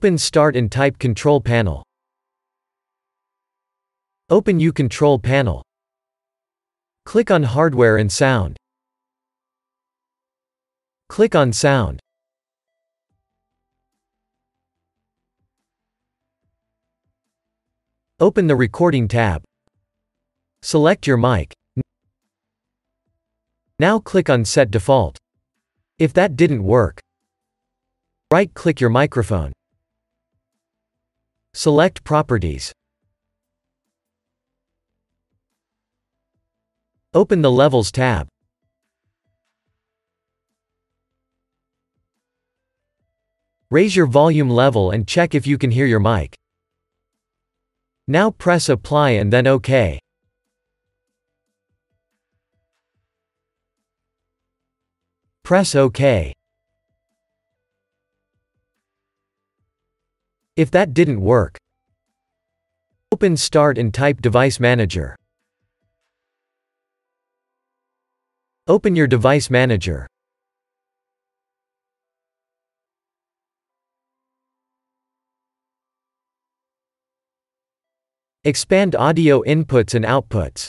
Open Start and type Control Panel. Open U Control Panel. Click on Hardware and Sound. Click on Sound. Open the Recording tab. Select your mic. Now click on Set Default. If that didn't work, right-click your microphone. Select Properties. Open the Levels tab. Raise your volume level and check if you can hear your mic. Now press Apply and then OK. Press OK. If that didn't work, open Start and type Device Manager. Open your Device Manager. Expand audio inputs and outputs.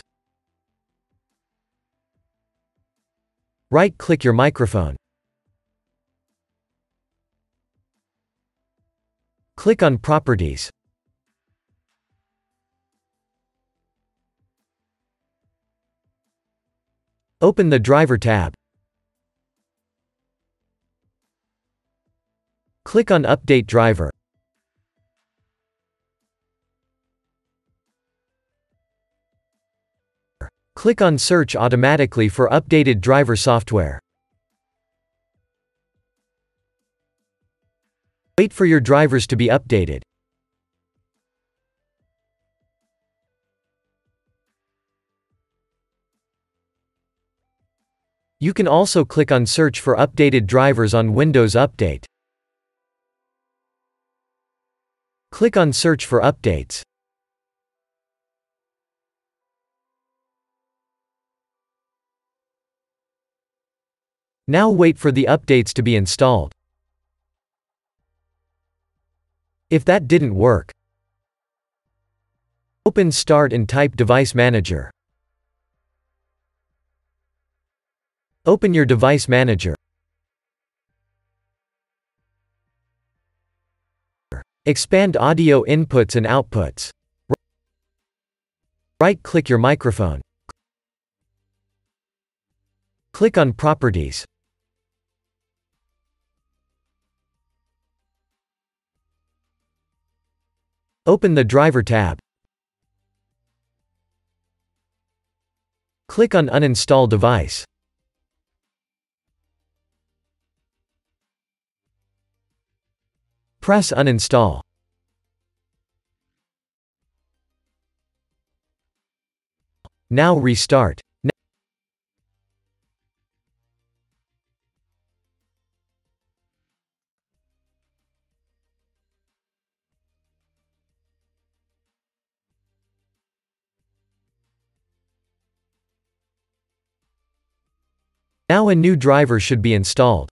Right-click your microphone. Click on Properties. Open the Driver tab. Click on Update Driver. Click on Search automatically for updated driver software. Wait for your drivers to be updated. You can also click on Search for updated drivers on Windows Update. Click on Search for updates. Now wait for the updates to be installed. If that didn't work, open Start and type Device Manager. Open your Device Manager. Expand audio inputs and outputs. Right-click your microphone. Click on Properties. Open the Driver tab. Click on Uninstall device. Press Uninstall. Now restart. Now a new driver should be installed.